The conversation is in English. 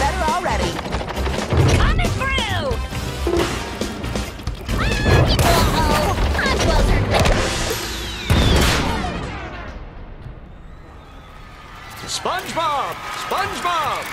better already. Coming through! Uh-oh! I'm Oswald's SpongeBob! SpongeBob!